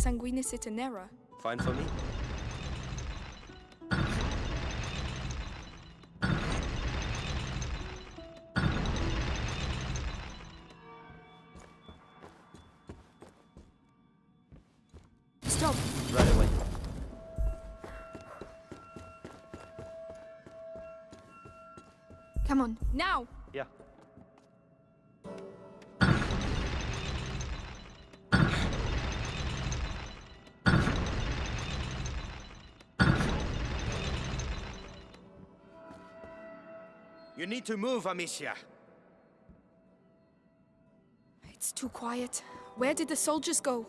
Sanguinis itinera. Fine for me? Stop. Right away. Come on, now! Yeah. You need to move, Amicia. It's too quiet. Where did the soldiers go?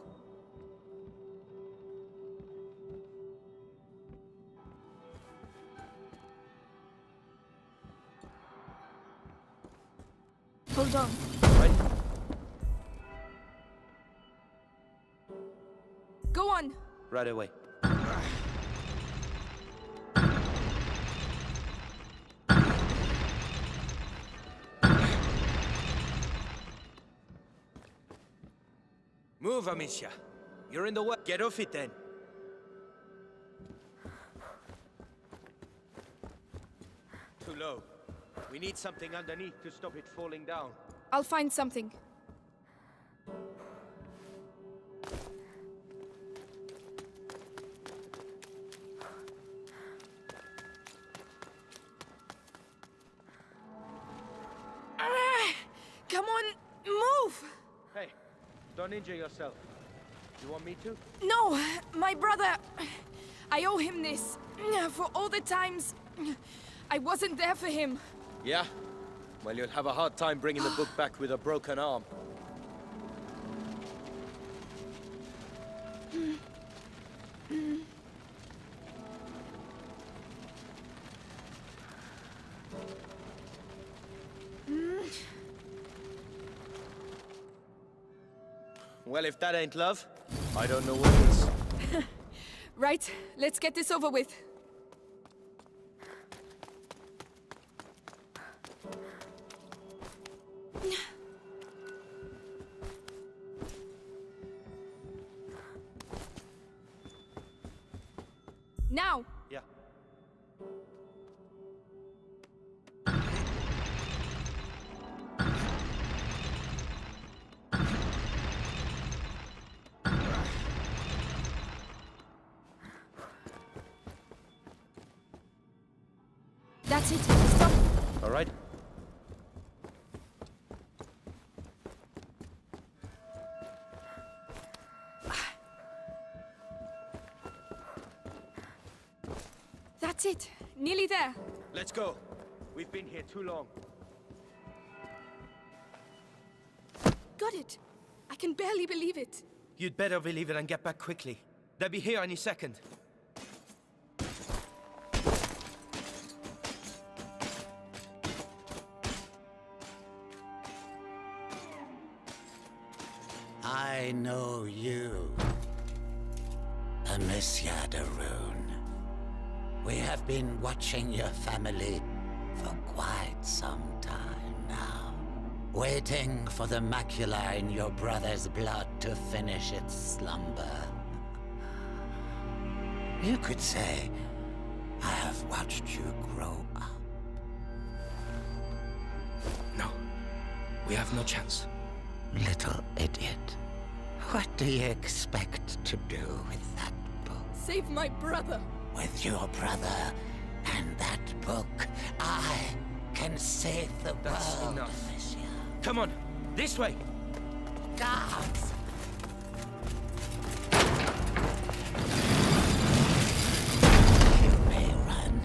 Hold on. Right? Go on! Right away. Move, Amicia. You're in the way. Get off it then. Too low. We need something underneath to stop it falling down. I'll find something. Don't injure yourself. You want me to? No, my brother. I owe him this. For all the times I wasn't there for him. Yeah? Well, you'll have a hard time bringing the book back with a broken arm. Well, if that ain't love, I don't know what is. Right, let's get this over with. Nearly there. Let's go. We've been here too long. Got it. I can barely believe it. You'd better believe it and get back quickly. They'll be here any second. I know you, Amicia de Rune. We have been watching your family for quite some time now. Waiting for the macula in your brother's blood to finish its slumber. You could say, I have watched you grow up. No. We have no chance. Little idiot. What do you expect to do with that book? Save my brother. With your brother and that book, I can save the That's world, enough. Amicia. Come on, this way. Guards! You may run,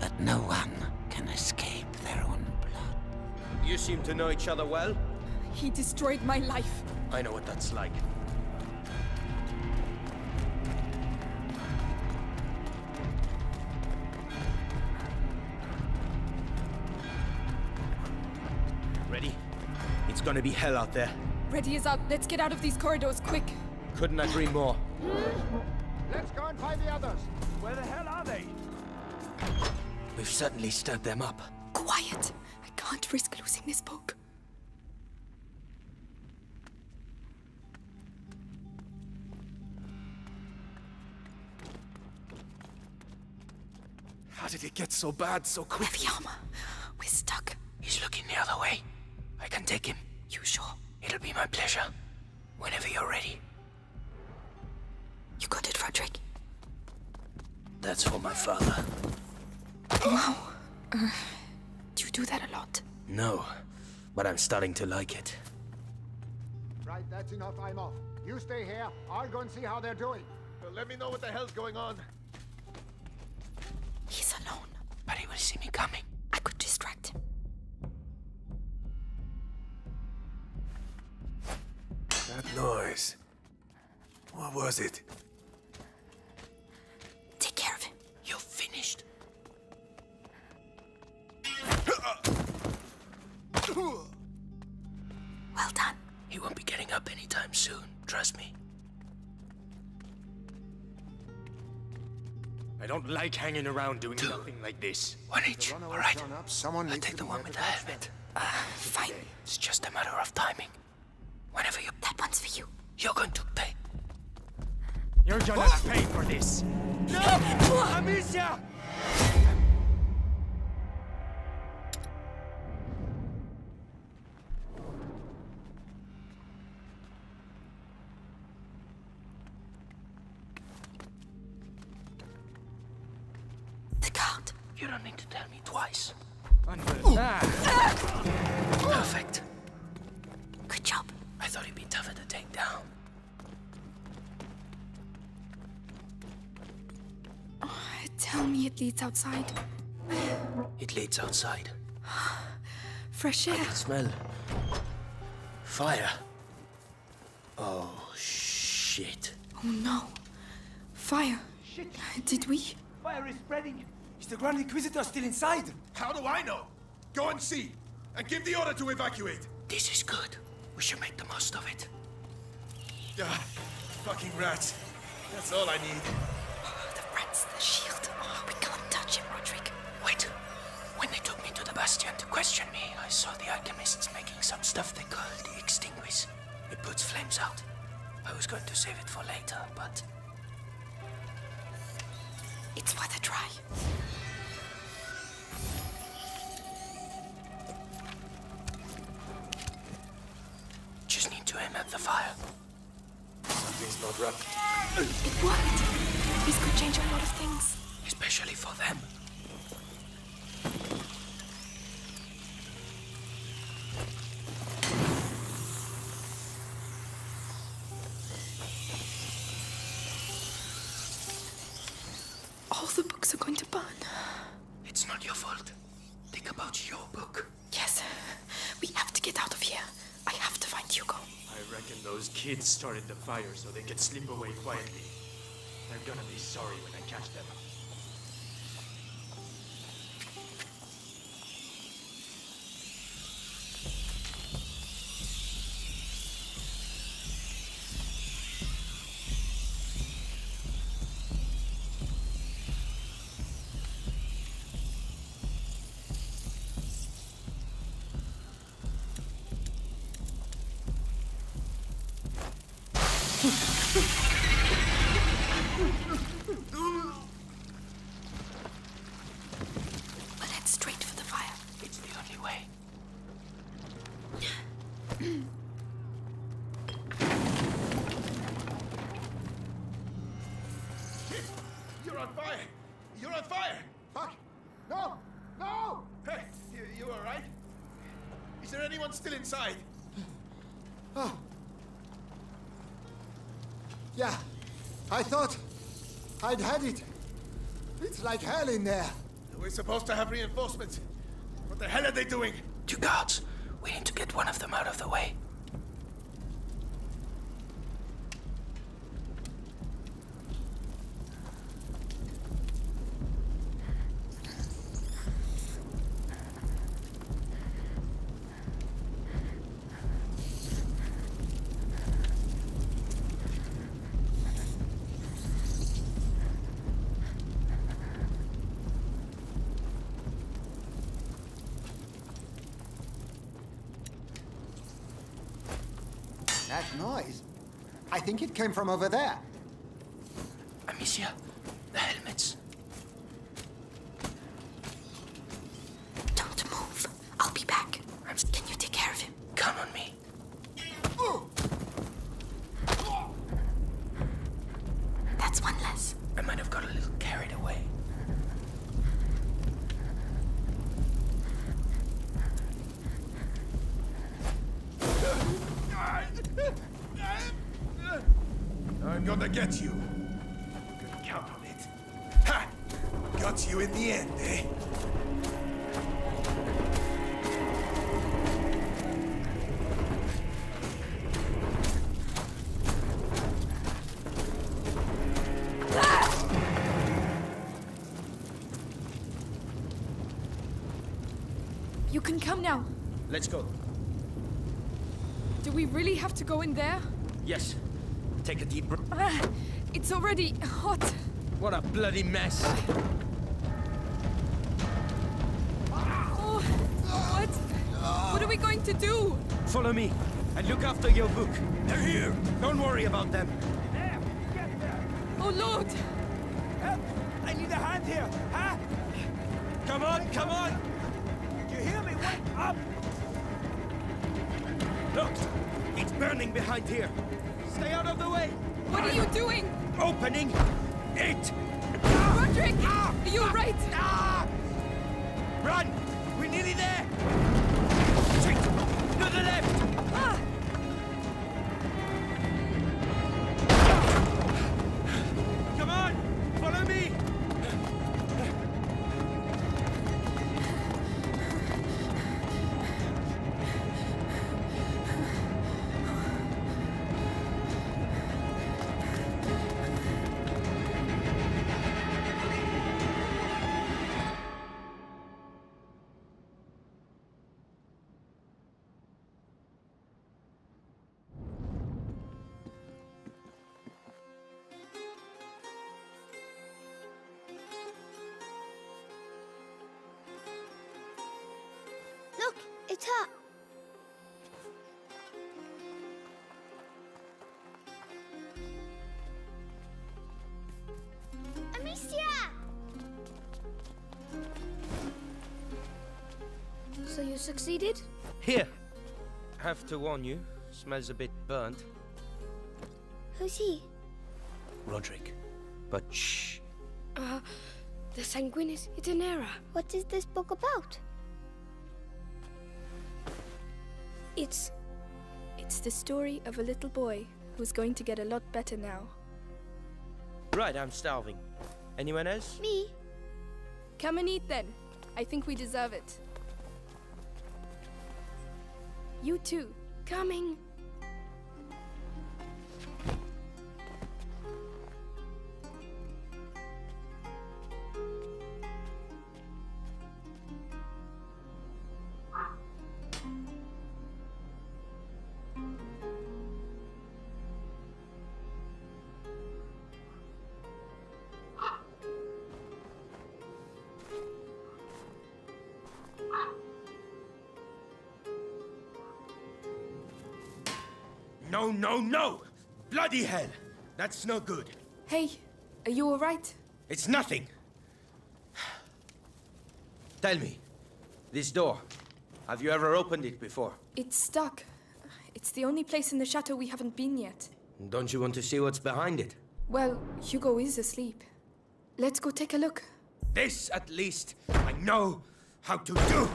but no one can escape their own blood. You seem to know each other well. He destroyed my life. I know what that's like. gonna be hell out there. Ready is out. Let's get out of these corridors, quick. Couldn't agree more. Hmm? Let's go and find the others. Where the hell are they? We've certainly stirred them up. Quiet. I can't risk losing this book. How did it get so bad so quick? Heavy armor. We're stuck. He's looking the other way. I can take him. You sure? It'll be my pleasure. Whenever you're ready. You got it, Frederick. That's for my father. Wow. Uh, do you do that a lot? No, but I'm starting to like it. Right, that's enough. I'm off. You stay here. I'll go and see how they're doing. Well, let me know what the hell's going on. He's alone. But he will see me coming. I could distract him. That noise. What was it? Take care of him. You're finished. Well done. He won't be getting up anytime soon. Trust me. I don't like hanging around doing nothing like this. One each, alright? up, someone I'll take the one with the catch ah, helmet. Fine. It's just a matter of timing. Whenever you... That one's for you. You're going to pay. You're gonna oh! pay for this. No! Amicia! Leads outside. It leads outside. Fresh air. Smell. Fire. Oh, shit. Oh no. Fire. Did we? Fire is spreading. Is the Grand Inquisitor still inside? How do I know? Go and see. And give the order to evacuate. This is good. We should make the most of it. Ah, fucking rats. That's all I need. The the shield. Oh, we can't touch him, Rodric. Wait. When they took me to the Bastion to question me, I saw the alchemists making some stuff they call the Extinctis. It puts flames out. I was going to save it for later, but It's worth a try. Books are going to burn. It's not your fault. Think about your book. Yes. We have to get out of here. I have to find Hugo. I reckon those kids started the fire so they could slip away quietly. They're gonna be sorry when I catch them. We'll head straight for the fire. It's the only way. You're on fire! You're on fire! Fuck! No! No! Hey, you, you alright? Is there anyone still inside? Oh. Yeah. I thought I'd had it. It's like hell in there. We're supposed to have reinforcements. What the hell are they doing? Two guards. We need to get one of them out of the way. That noise. I think it came from over there. You can come now. Let's go. Do we really have to go in there? Yes. Take a deep breath. Ah, it's already hot. What a bloody mess. Oh, what? What are we going to do? Follow me and look after your book. They're here. Don't worry about them. There, get there. Oh, Lord! Help! I need a hand here, huh? Come on, come on! Burning behind here. Stay out of the way. What are you doing? Opening it. Rodric! Are you right? Ah! Run! We're nearly there. Straight to the left. So you succeeded? Here. Have to warn you, smells a bit burnt. Who's he? Rodric. But shh. Uh, the Sanguinis Itinera. What is this book about? It's. It's the story of a little boy who's going to get a lot better now. Right, I'm starving. Anyone else? Me? Come and eat then. I think we deserve it. You too. Coming. No, no! Bloody hell! That's no good. Hey, are you alright? It's nothing. Tell me, this door, have you ever opened it before? It's stuck. It's the only place in the chateau we haven't been yet. Don't you want to see what's behind it? Well, Hugo is asleep. Let's go take a look. This, at least, I know how to do.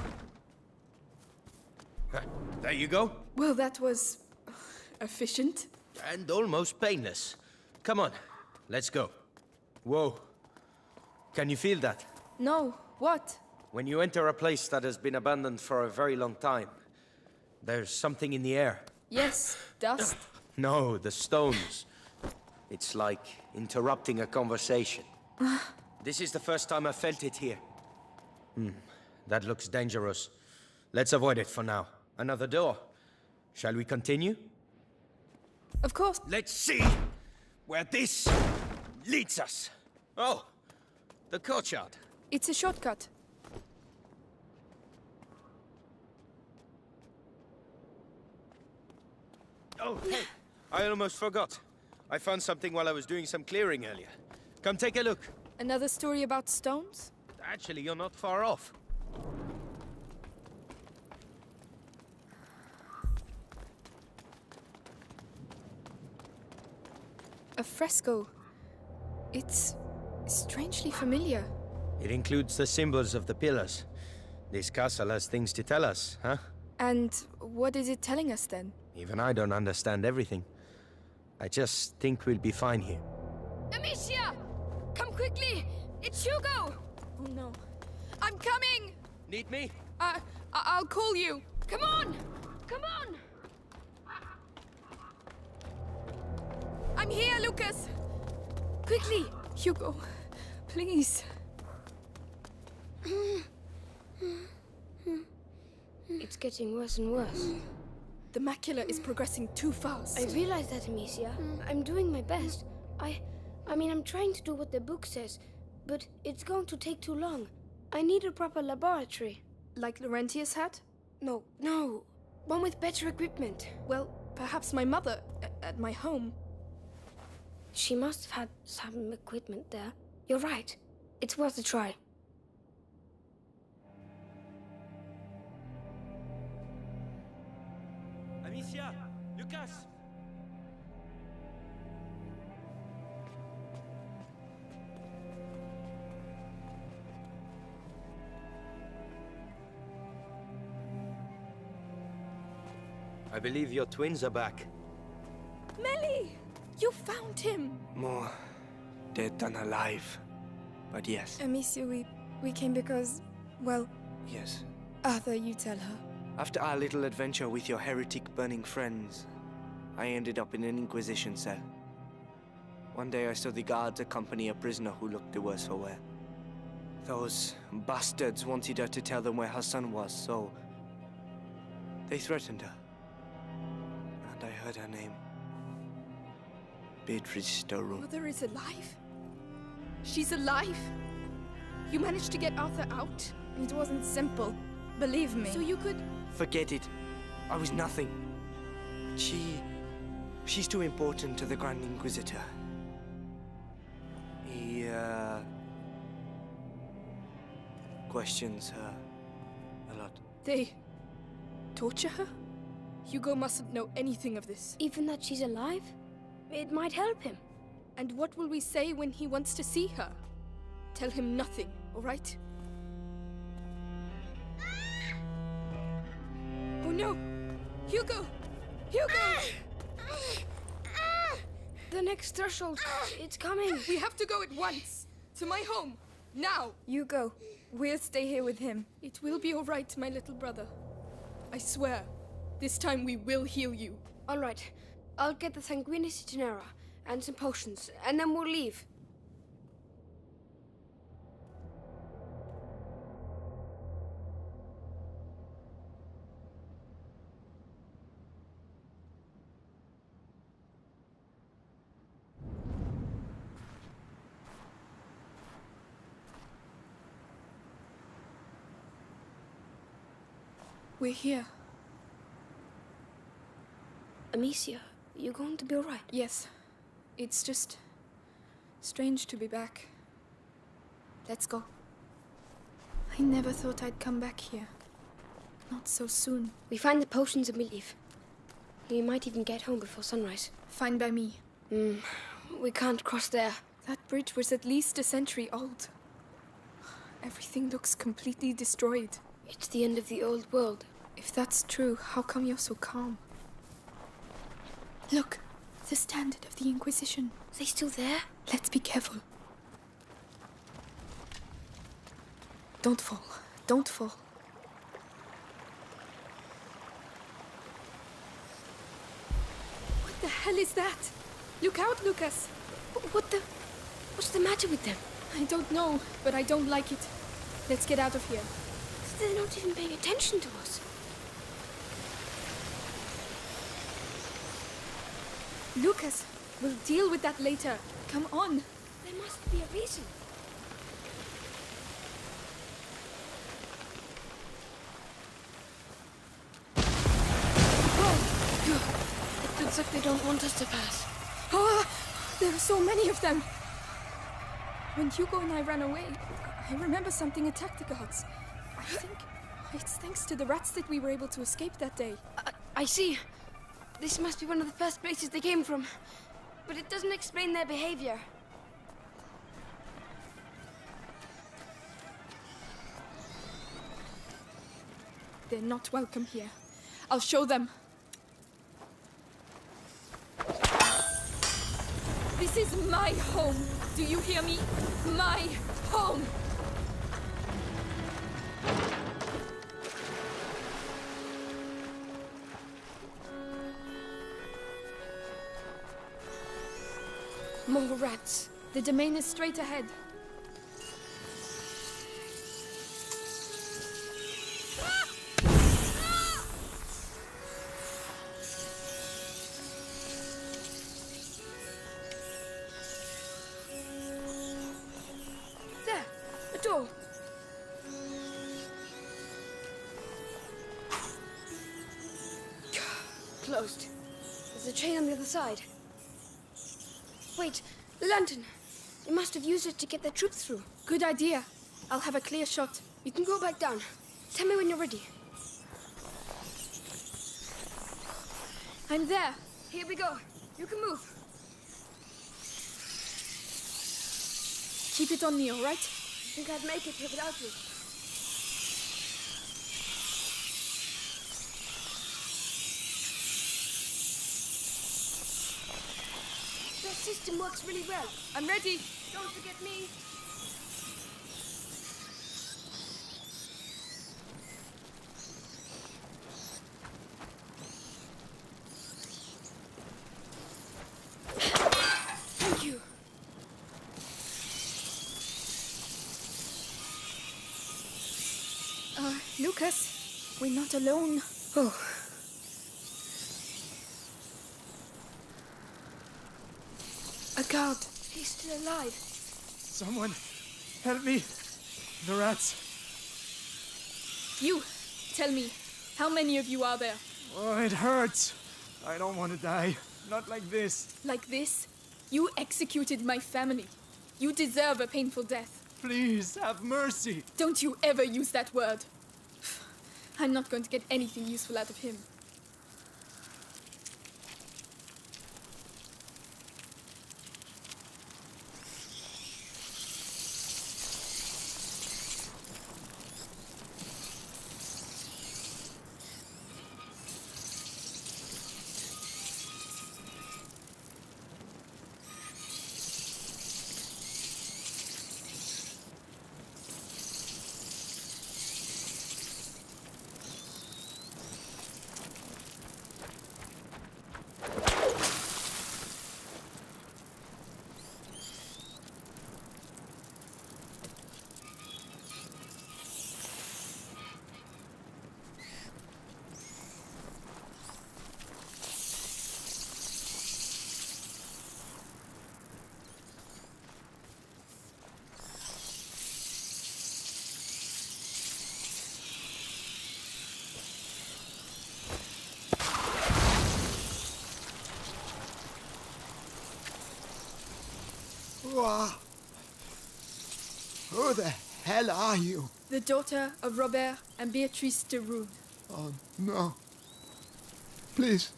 There you go. Well, that was efficient. And almost painless. Come on, let's go. Whoa. Can you feel that? No, what? When you enter a place that has been abandoned for a very long time, there's something in the air. Yes, dust. No, the stones. It's like interrupting a conversation. this is the first time I felt it here. Hmm, that looks dangerous. Let's avoid it for now. Another door. Shall we continue? Of course. Let's see where this leads us. Oh, the courtyard. It's a shortcut. Oh, hey, I almost forgot. I found something while I was doing some clearing earlier. Come take a look. Another story about stones? Actually, you're not far off. Fresco. It's strangely familiar. It includes the symbols of the pillars. This castle has things to tell us, huh? And what is it telling us then? Even I don't understand everything. I just think we'll be fine here. Amicia! Come quickly! It's Hugo! Oh no. I'm coming! Need me? Uh, I- I'll call you. Come on! Come on! I'm here, Lucas! Quickly! Hugo, please. It's getting worse and worse. The macula is progressing too fast. I realize that, Amicia. I'm doing my best. I. I mean, I'm trying to do what the book says, but it's going to take too long. I need a proper laboratory. Like Laurentius had? No, no. One with better equipment. Well, perhaps my mother at my home. She must have had some equipment there. You're right. It's worth a try. Amicia! Lucas! I believe your twins are back. You found him! More dead than alive. But yes, Amicia, we, we came because, well, yes. Arthur, you tell her. After our little adventure with your heretic burning friends, I ended up in an Inquisition cell. One day I saw the guards accompany a prisoner who looked the worse for wear. Those bastards wanted her to tell them where her son was, so they threatened her. And I heard her name. Beatrice Storroom. Mother is alive? She's alive? You managed to get Arthur out? It wasn't simple. Believe me. So you could. Forget it. I was nothing. She... She's too important to the Grand Inquisitor. He, uh... questions her a lot. They. torture her? Hugo mustn't know anything of this. Even that she's alive? It might help him. And what will we say when he wants to see her? Tell him nothing, alright? Oh no! Hugo! Hugo! The next threshold. It's coming. We have to go at once! To my home! Now! You go. We'll stay here with him. It will be alright, my little brother. I swear. This time we will heal you. All right. I'll get the Sanguinis Itinera and some potions, and then we'll leave. We're here. Amicia, you going to be all right? Yes. It's just strange to be back. Let's go. I never thought I'd come back here. Not so soon. We find the potions and we leave. We might even get home before sunrise. Fine by me. Hmm. We can't cross there. That bridge was at least a century old. Everything looks completely destroyed. It's the end of the old world. If that's true, how come you're so calm? Look, the standard of the Inquisition. Are they still there? Let's be careful. Don't fall. Don't fall. What the hell is that? Look out, Lucas! What the? What's the matter with them? I don't know, but I don't like it. Let's get out of here. They're not even paying attention to us. Lucas, we'll deal with that later. Come on. There must be a reason. Oh! It looks like they don't want us to pass. Ah, there are so many of them. When Hugo and I ran away, I remember something attacked the guards. I think it's thanks to the rats that we were able to escape that day. I, I see. This must be one of the first places they came from. But it doesn't explain their behavior. They're not welcome here. I'll show them. This is my home. Do you hear me? My home! More rats. The domain is straight ahead. Must have used it to get the troops through. Good idea. I'll have a clear shot. You can go back down. Tell me when you're ready. I'm there. Here we go. You can move. Keep it on me, all right? I think I'd make it here without you. That system works really well. I'm ready. Don't forget me. Thank you. Uh, Lucas, we're not alone. Oh. A guard. He's still alive. Someone, help me. The rats. You, tell me, how many of you are there? Oh, it hurts. I don't want to die. Not like this. Like this? You executed my family. You deserve a painful death. Please, have mercy. Don't you ever use that word. I'm not going to get anything useful out of him. Wha- Who the hell are you? The daughter of Robert and Beatrice de Rune. Oh, no. Please,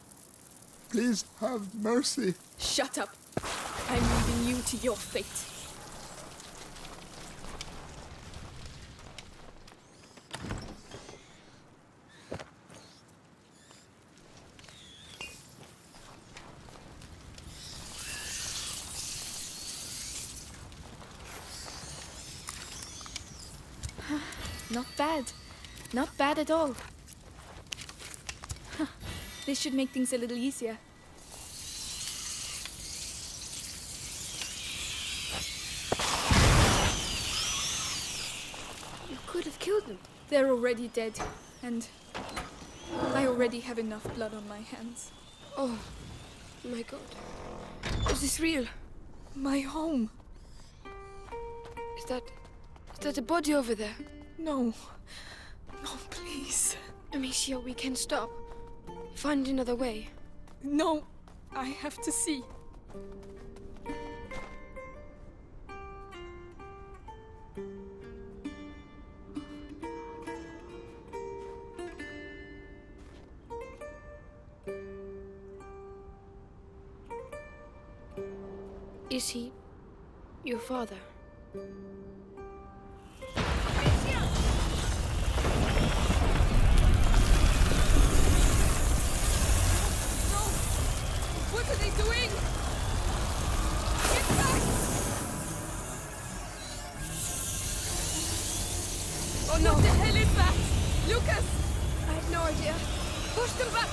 please have mercy. Shut up. I'm leaving you to your fate. Not bad. Not bad at all. Huh. This should make things a little easier. You could have killed them. They're already dead, and I already have enough blood on my hands. Oh, my god. Is this real? My home. Is that. Is that a body over there? No. Amicia, we can stop. Find another way. No, I have to see. Is he. your father? Doing? Get back! Oh no! What the hell is that? Lucas! I have no idea. Push them back!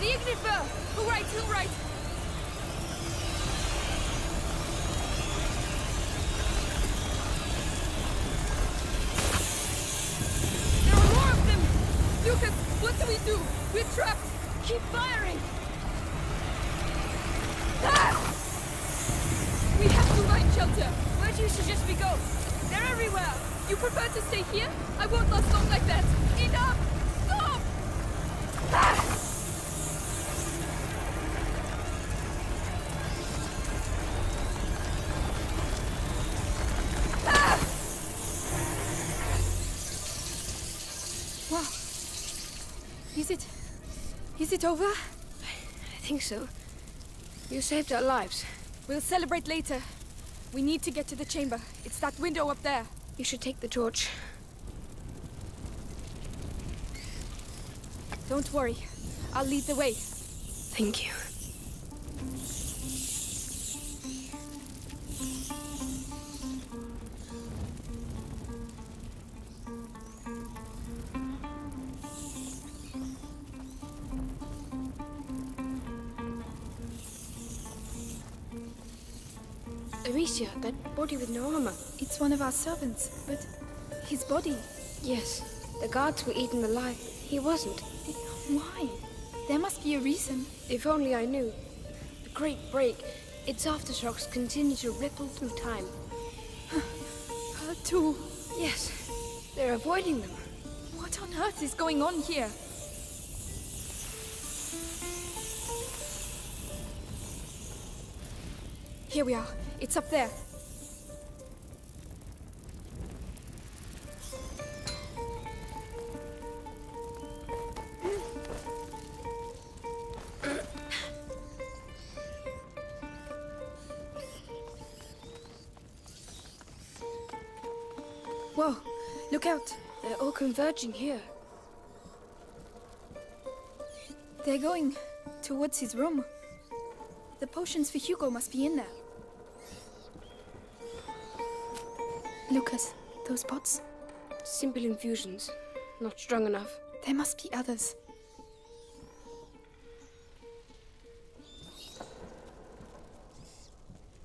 The Ignifer! Who right, who right? There are more of them! Lucas, what do we do? We're trapped! Keep firing! We have to find shelter! Where do you suggest we go? They're everywhere! You prefer to stay here? I won't last long like that! Enough! Stop! Ah! Wow. Is it. Is it over? I think so. You saved our lives. We'll celebrate later. We need to get to the chamber. It's that window up there. You should take the torch. Don't worry. I'll lead the way. Thank you. Body with no armor. It's one of our servants, but his body. Yes, the guards were eaten alive. He wasn't. Why? There must be a reason. If only I knew. The Great Break, its aftershocks continue to ripple through time. Her too. Yes, they're avoiding them. What on earth is going on here? Here we are. It's up there. They're here. They're going towards his room. The potions for Hugo must be in there. Lucas, those pots? Simple infusions. Not strong enough. There must be others.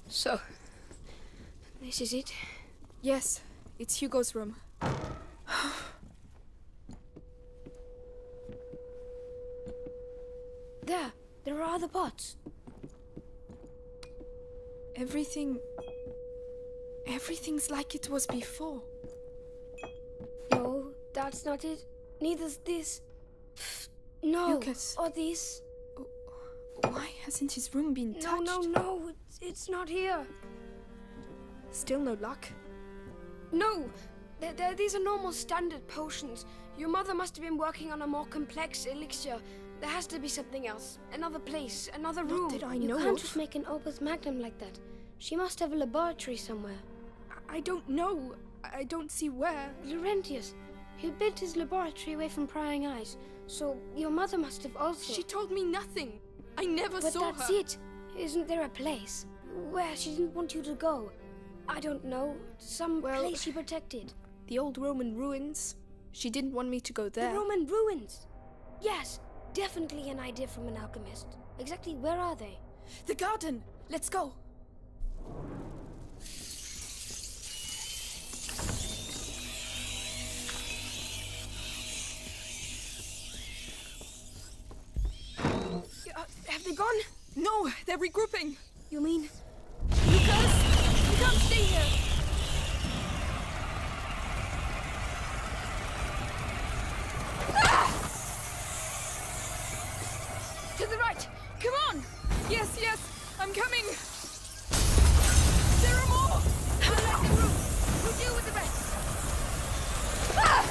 So, this is it? Yes, it's Hugo's room. There, pots. Everything. Everything's like it was before. No, that's not it. Neither's this. No. Lucas. Or this. Oh, why hasn't his room been No, touched? no, no. It's, it's not here. Still no luck? No. They're, they're- these are normal standard potions. Your mother must have been working on a more complex elixir. There has to be something else. Another place, another room. that I know. you can't of. just make an opus magnum like that. She must have a laboratory somewhere. I don't know. I don't see where. Laurentius, he built his laboratory away from prying eyes. So your mother must have also. She told me nothing. I never But saw her. But that's it. Isn't there a place where she didn't want you to go? I don't know. Some Well- place she protected. The old Roman ruins. She didn't want me to go there. The Roman ruins. Yes, definitely an idea from an alchemist. Exactly where are they? The garden. Let's go. Uh, have they gone? No, they're regrouping. You mean Lucas, you can't stay here. Coming. There are more. I like the room. We'll deal with the rest. Ah!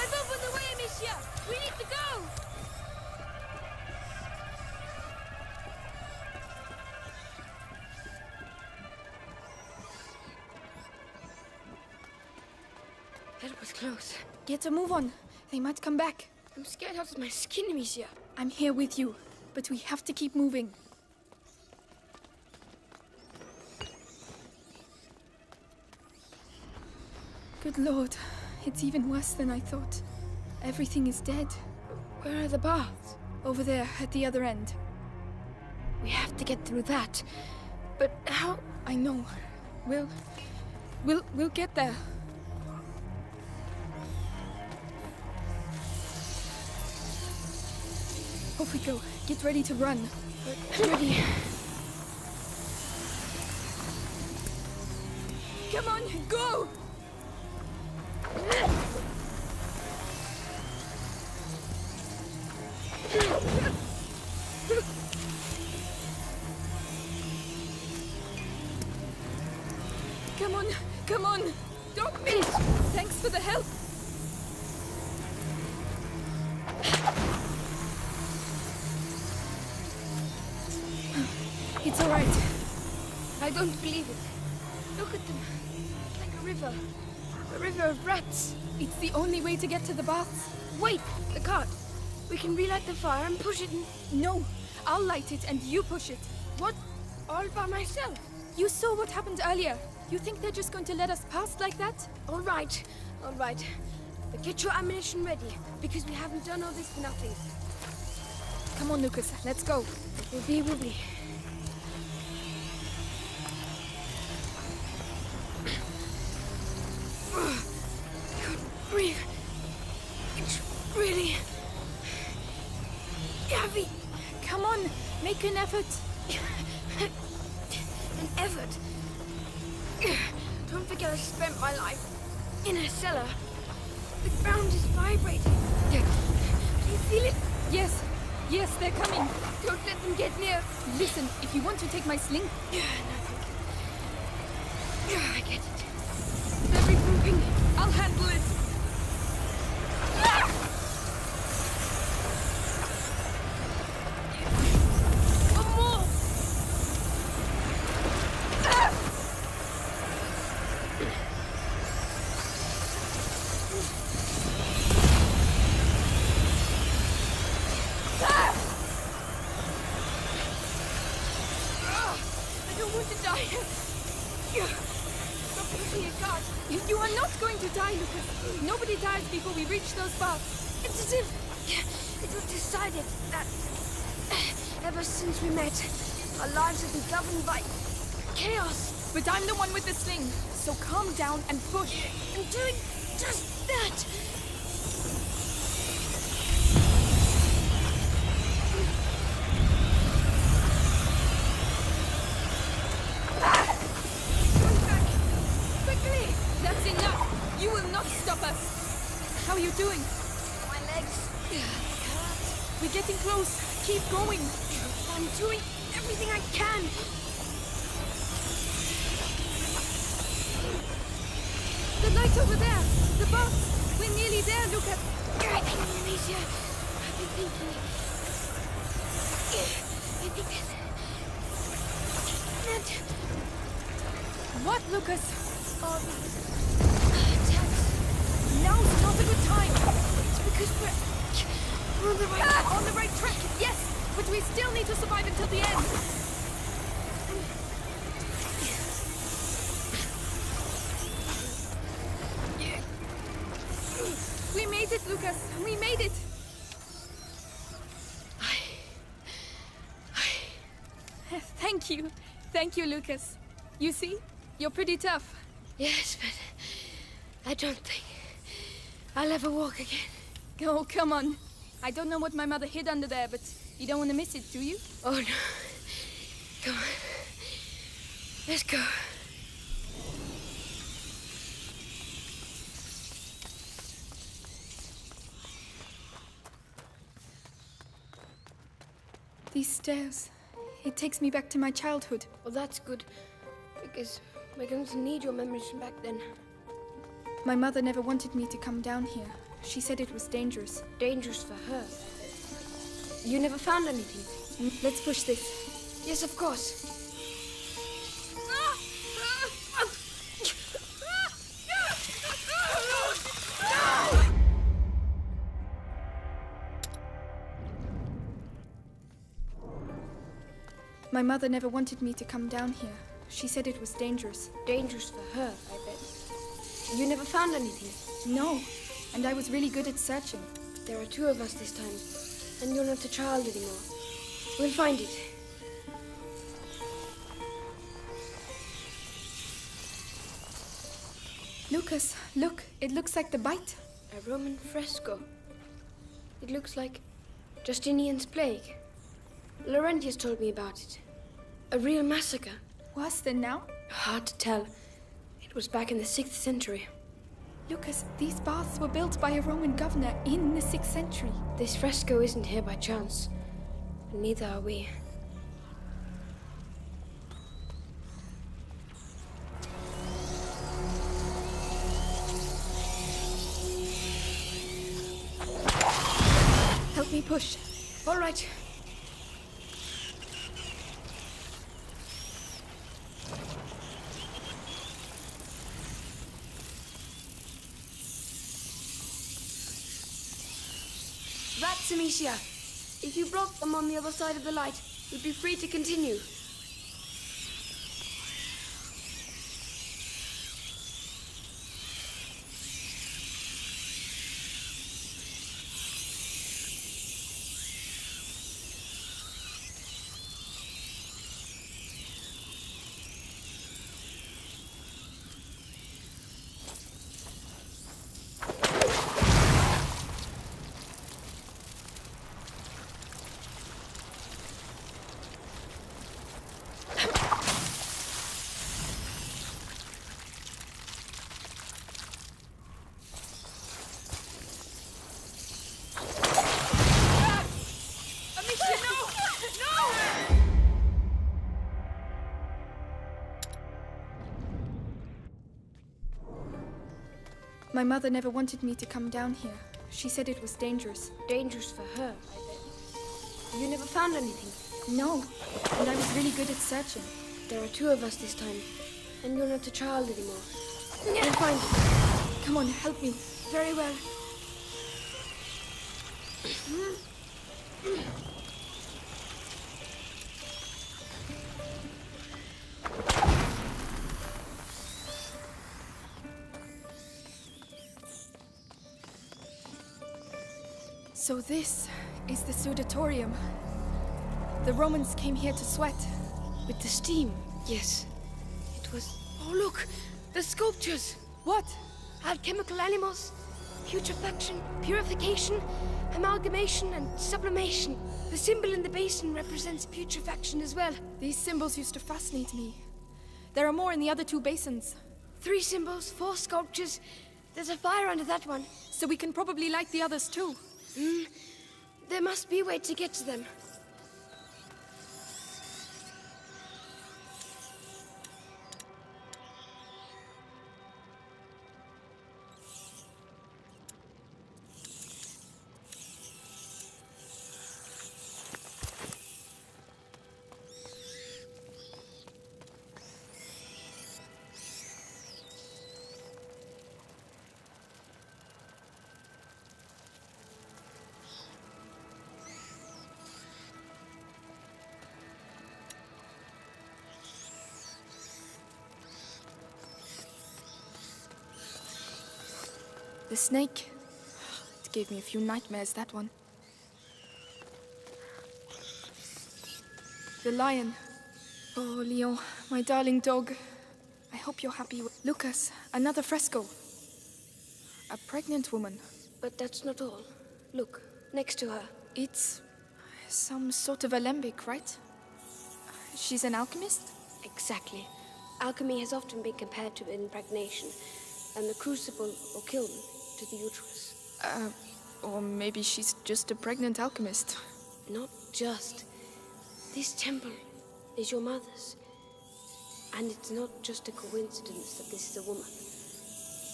I've opened the way, Amicia. We need to go. That was close. Get a move on. They might come back. I'm scared out of my skin, Amicia. I'm here with you, but we have to keep moving. Good lord. It's even worse than I thought. Everything is dead. Where are the baths? Over there, at the other end. We have to get through that. But how? I know. We'll... We'll... We'll get there. Off we go. Get ready to run. Ready. Come on, go! To the baths. Wait, the cart. We can relight the fire and push it. No, I'll light it and you push it. What? All by myself? You saw what happened earlier. You think they're just going to let us pass like that? All right, all right. But get your ammunition ready, because we haven't done all this for nothing. Come on, Lucas, let's go. We'll be, we'll be. If you want to take my sling. Yeah, no, thank. Yeah, I get it. They're. I'll handle it. One more. I don't want to die. Stop pushing it, God. You, you are not going to die, Lucas. Nobody dies before we reach those baths. It's as if it was decided that ever since we met, our lives have been governed by chaos. But I'm the one with the sling, so calm down and push. I'm doing just that. Turn back! Quickly! That's enough! You will not stop us! How are you doing? My legs. We're getting close. Keep going. I'm doing everything I can. The light over there! The bus! We're nearly there, Lucas! I think Amicia. I've been thinking. I think that. That. What, Lucas? All these attacks. Now's not a good time! It's because we're. We're on the right. Ah, on the right track, yes! But we still need to survive until the end! We made it, Lucas! We made it! Thank you. Thank you, Lucas. You see? You're pretty tough. Yes, but I don't think I'll ever walk again. Oh, come on. I don't know what my mother hid under there, but you don't want to miss it, do you? Oh no. Come on. Let's go. These stairs. It takes me back to my childhood. Well, that's good. Because we're going to need your memories from back then. My mother never wanted me to come down here. She said it was dangerous. Dangerous for her. You never found anything? Mm, Let's push this. Yes, of course. My mother never wanted me to come down here. She said it was dangerous. Dangerous for her, I bet. You never found anything? No, and I was really good at searching. There are two of us this time, and you're not a child anymore. We'll find it. Lucas, look, it looks like the bite. A Roman fresco. It looks like Justinian's plague. Laurentius told me about it. A real massacre. Worse than now? Hard to tell. It was back in the 6th century. Lucas, these baths were built by a Roman governor in the 6th century. This fresco isn't here by chance. And neither are we. Help me push. All right. Rats, Amicia. If you block them on the other side of the light, you'll be free to continue. My mother never wanted me to come down here. She said it was dangerous. Dangerous for her, I bet. You never found anything? No, and I was really good at searching. There are two of us this time, and you're not a child anymore. We'll find it. Come on, help me. Very well. So this is the Sudatorium. The Romans came here to sweat. With the steam, yes. It was. Oh, look! The sculptures! What? Alchemical animals, putrefaction, purification, amalgamation, and sublimation. The symbol in the basin represents putrefaction as well. These symbols used to fascinate me. There are more in the other two basins. Three symbols, four sculptures. There's a fire under that one. So we can probably light the others too. Mm, there must be a way to get to them. The snake. It gave me a few nightmares, that one. The lion. Oh, Leon, my darling dog. I hope you're happy with. Lucas, another fresco. A pregnant woman. But that's not all. Look, next to her. It's some sort of alembic, right? She's an alchemist? Exactly. Alchemy has often been compared to impregnation, and the crucible or kiln to the uterus. Uh, or maybe she's just a pregnant alchemist. Not just. This temple is your mother's. And it's not just a coincidence that this is a woman.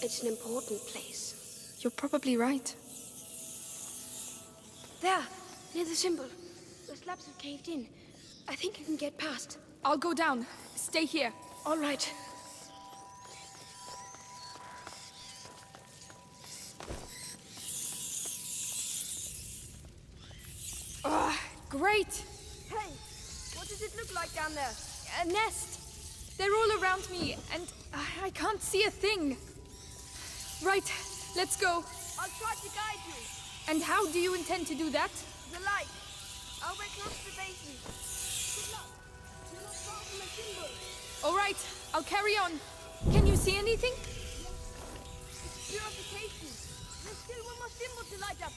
It's an important place. You're probably right. There, near the symbol. The slabs have caved in. I think you can get past. I'll go down. Stay here. All right. Great! Hey, what does it look like down there? A nest. They're all around me, and I I can't see a thing. Right, let's go. I'll try to guide you. And how do you intend to do that? The light. I'll wait close to the basin. Good luck. Do not fall from the symbol. All right, I'll carry on. Can you see anything? It's purification. There's still one more symbol to light up.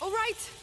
All right.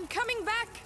I'm coming back.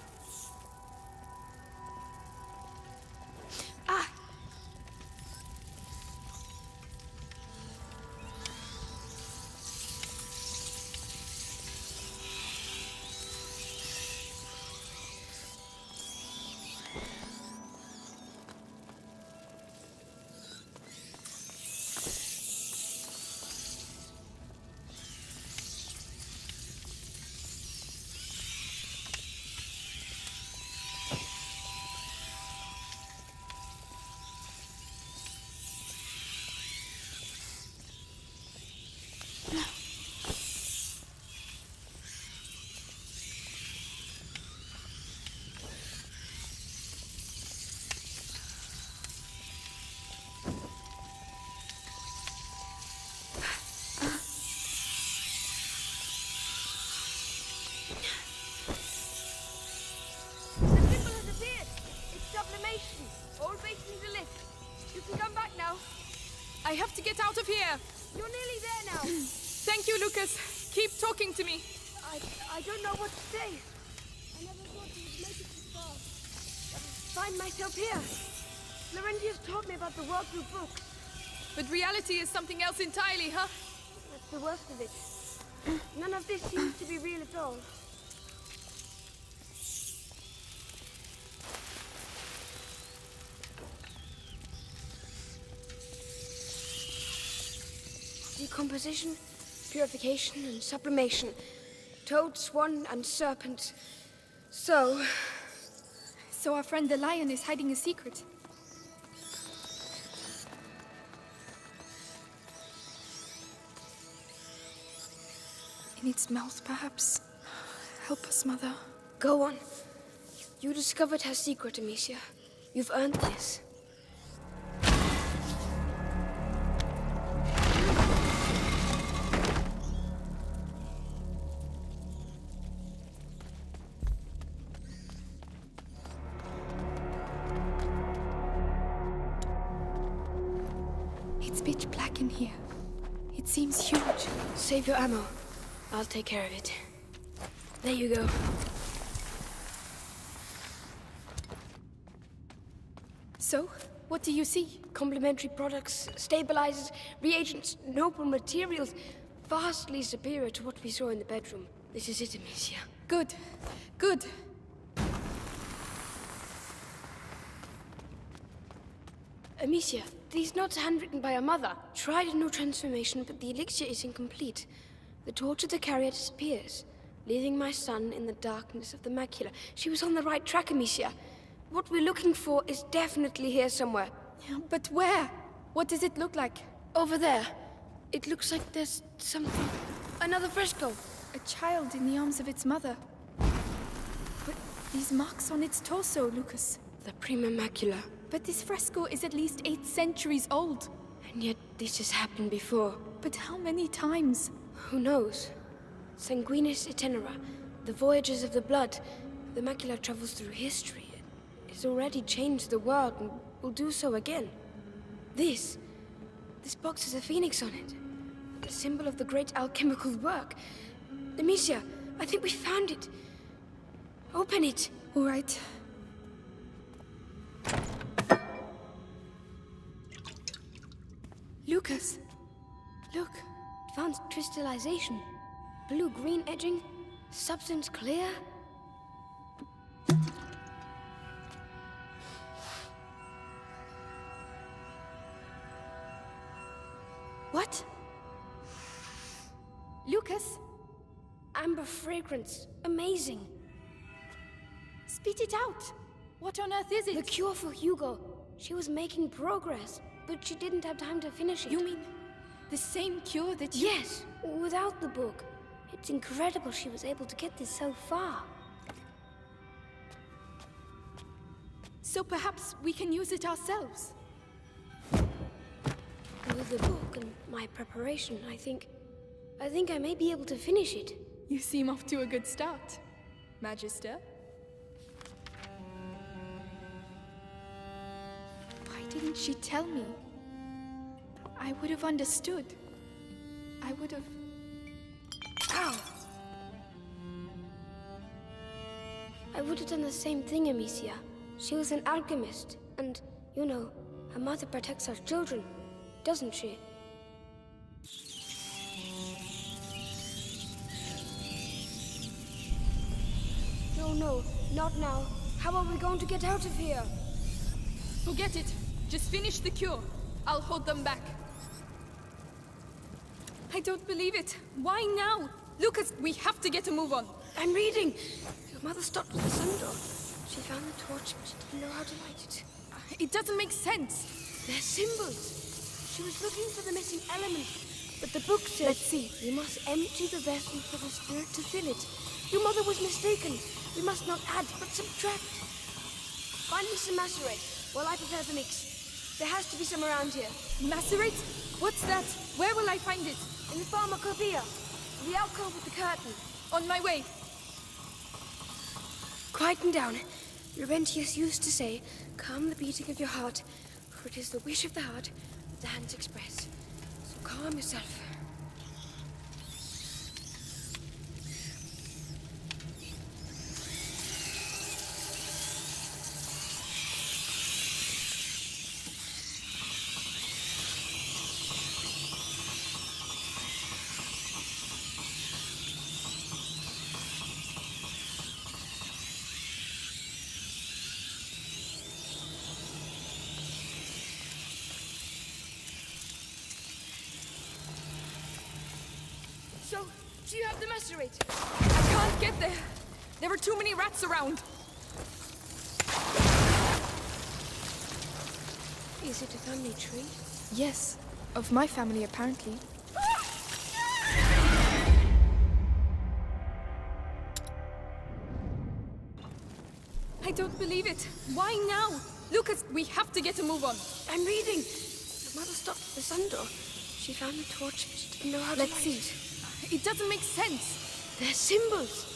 Get out of here. You're nearly there now. Thank you, Lucas. Keep talking to me. I, I don't know what to say. I never thought we would make it this far. I find myself here. Laurentius taught me about the world through books. But reality is something else entirely, huh? That's the worst of it. None of this seems to be real at all. Decomposition, purification, and sublimation. Toad, swan, and serpent. So, So our friend the lion is hiding a secret. In its mouth, perhaps. Help us, Mother. go on. You discovered her secret, Amicia. You've earned this. Your ammo. I'll take care of it. There you go. So, what do you see? Complementary products, stabilizers, reagents, noble materials, vastly superior to what we saw in the bedroom. This is it, Amicia. Good. Good. Amicia, these notes are handwritten by her mother. Tried a new transformation, but the elixir is incomplete. The torch of the carrier disappears, leaving my son in the darkness of the macula. She was on the right track, Amicia. What we're looking for is definitely here somewhere. But where? What does it look like? Over there. It looks like there's something. Another fresco. A child in the arms of its mother. But these marks on its torso, Lucas. The prima macula. But this fresco is at least eight centuries old. And yet this has happened before. But how many times? Who knows? Sanguinis itinera. The voyages of the blood. The macula travels through history. It's already changed the world and will do so again. This. This box has a phoenix on it. A symbol of the great alchemical work. Amicia, I think we found it. Open it. All right. Lucas, look. Advanced crystallization. Blue-green edging. Substance clear. What? Lucas? Amber fragrance. Amazing. Spit it out. What on earth is it? The cure for Hugo. She was making progress, but she didn't have time to finish it. You mean the same cure that you... Yes, without the book. It's incredible she was able to get this so far. So perhaps we can use it ourselves. With the book and my preparation, I think... I think I may be able to finish it. You seem off to a good start, Magister. Why didn't she tell me? I would have understood. I would have... Ow! I would have done the same thing, Amicia. She was an alchemist, and, you know, a mother protects her children, doesn't she? No, no, not now. How are we going to get out of here? Forget it. Just finish the cure. I'll hold them back. I don't believe it. Why now? Lucas, we have to get a move on. I'm reading. Your mother stopped at the sun door. She found the torch, but she didn't know how to light it. Uh, it doesn't make sense. They're symbols. She was looking for the missing element, but the book says... Let's see. We must empty the vessel for the spirit to fill it. Your mother was mistaken. We must not add, but subtract. Find me some macerate while I prepare the mix. There has to be some around here. Macerate? What's that? Where will I find it? In the pharmacopoeia. The alcove with the curtain. On my way. Quieten down. Laurentius used to say, calm the beating of your heart, for it is the wish of the heart that the hands express. So calm yourself. So, do you have the macerate? I can't get there. There are too many rats around. Is it a family tree? Yes, of my family apparently. I don't believe it. Why now? Lucas, we have to get a move on. I'm reading. Your mother stopped at the sun door. She found the torch, she didn't know how Let's to light see. it. It doesn't make sense. They're symbols.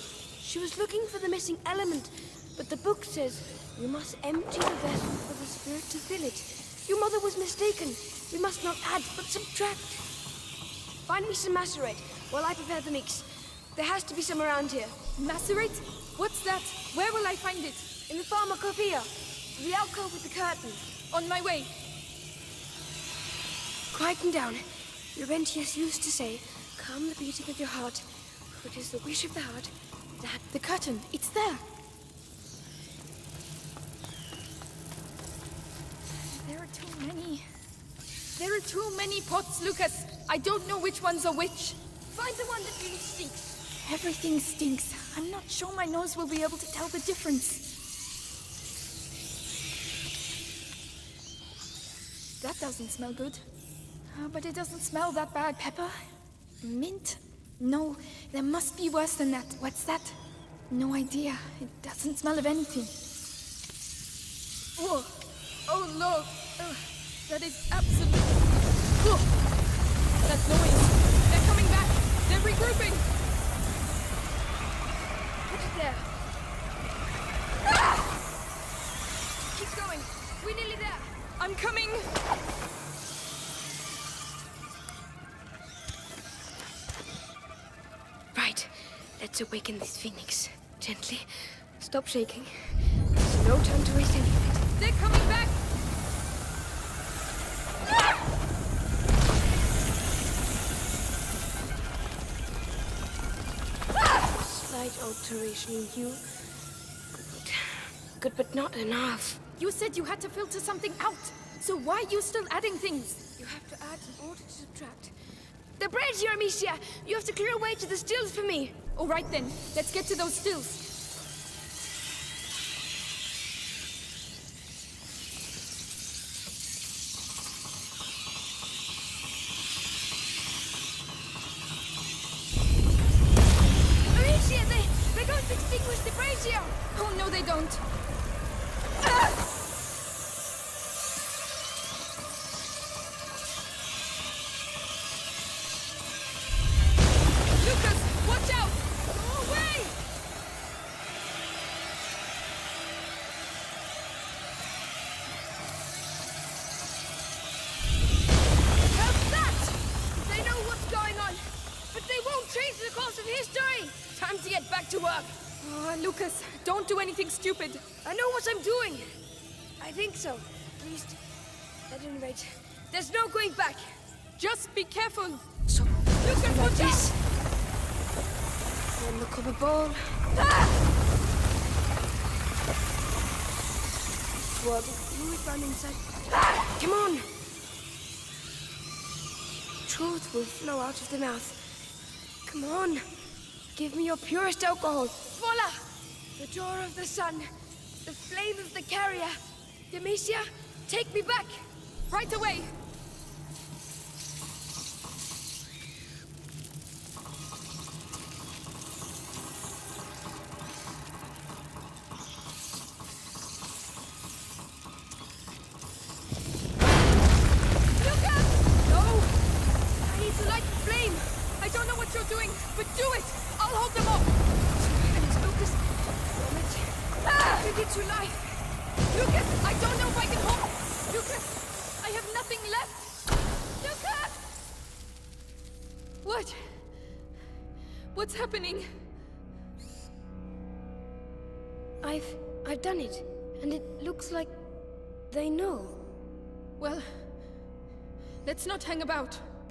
She was looking for the missing element, but the book says we must empty the vessel for the spirit to fill it. Your mother was mistaken. We must not add, but subtract. Find me some macerate while I prepare the mix. There has to be some around here. Macerate? What's that? Where will I find it? In the pharmacopoeia. The alcove with the curtain. On my way. Quieten down. Laurentius used to say, calm the beating of your heart, for it is the wish of the heart that... The curtain, it's there. There are too many. There are too many pots, Lucas. I don't know which ones a which. Find the one that really stinks. Everything stinks. I'm not sure my nose will be able to tell the difference. That doesn't smell good. Uh, but it doesn't smell that bad. Pepper? Mint? No, there must be worse than that. What's that? No idea. It doesn't smell of anything. Oh, oh. Ugh, that is absolutely... Ugh. That noise. They're coming back. They're regrouping. Let's awaken this phoenix. Gently. Stop shaking. There's no time to waste any of it. They're coming back! Slight alteration in hue. Good. Good, but not enough. You said you had to filter something out. So why are you still adding things? You have to add in order to subtract. The bridge, Amicia! You have to clear a way to the stills for me. All right then, let's get to those stills. Careful. So, Lucas, like watch this. Then look up a ball. Swirl the fluid round inside. Ah! Come on! Truth will flow out of the mouth. Come on! Give me your purest alcohol. Voila! The door of the sun. The flame of the carrier. Demetia, take me back! Right away.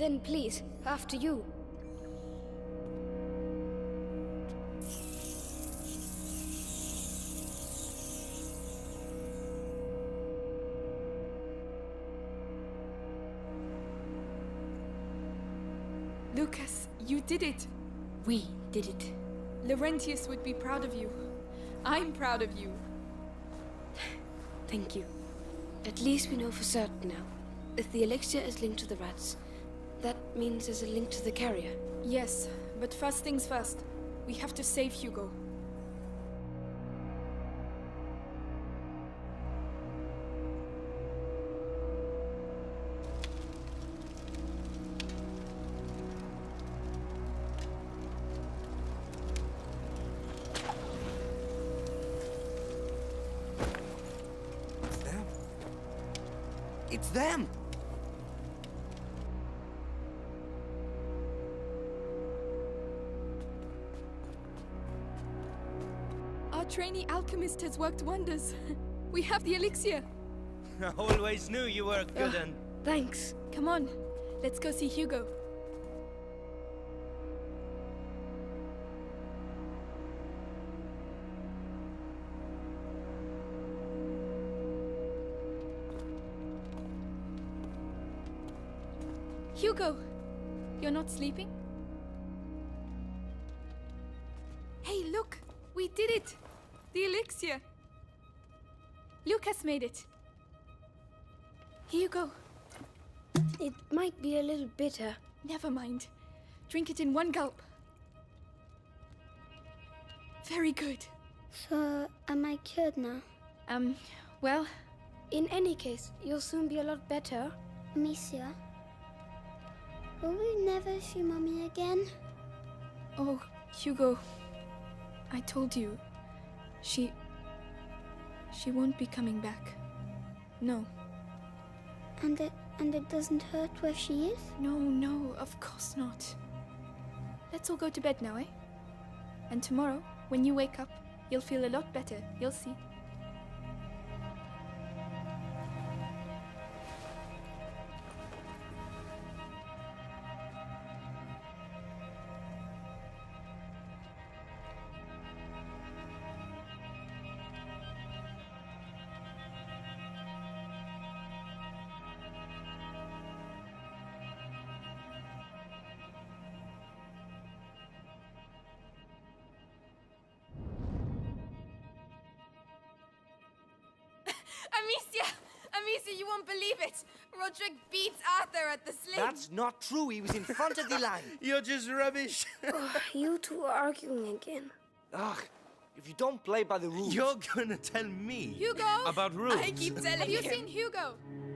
Then please, after you. Lucas, you did it. We did it. Laurentius would be proud of you. I'm proud of you. Thank you. At least we know for certain now. If the elixir is linked to the rats, that means there's a link to the carrier. Yes, but first things first. We have to save Hugo. It's them. It's them! Trainee alchemist has worked wonders. We have the elixir. I always knew you were good and... Thanks. Come on, let's go see Hugo. Hugo, you're not sleeping? Made it. Here you go. It might be a little bitter. Never mind. Drink it in one gulp. Very good. So, am I cured now? Um, well, In any case, you'll soon be a lot better. Amicia? Will we never see Mommy again? oh, Hugo, I told you. She. She won't be coming back. No. And it and it doesn't hurt where she is? No, no, of course not. Let's all go to bed now, eh? And tomorrow, when you wake up, you'll feel a lot better. You'll see. Amicia! Amicia, you won't believe it! Rodric beats Arthur at the sling! That's not true. He was in front of the line. You're just rubbish. oh, you two are arguing again. Ugh. If you don't play by the rules. You're gonna tell me Hugo! about rules. I keep telling Have you him. seen Hugo? Hugo!